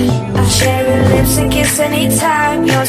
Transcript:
I Share your lips and kiss anytime You're